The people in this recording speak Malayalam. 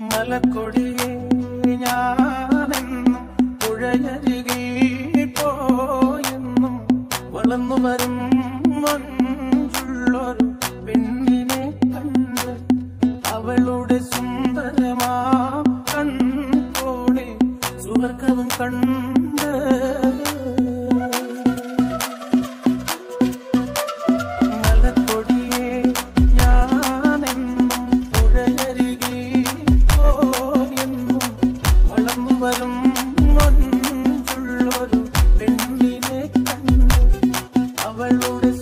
മലക്കൊടിയെ ഞാനെന്നും പുഴയരികിൽ പോയെന്നും വളർന്നു വരും മഞ്ചുള്ളൊരു പെണ്ണിനെ കണ്ട് അവളുടെ സുന്ദരമാ കൺപോളി സുവർഗവും കണ്ണു മഞ്ചുള്ളൊരു പെണ്ണിനെ കണ്ട് അവളുടെ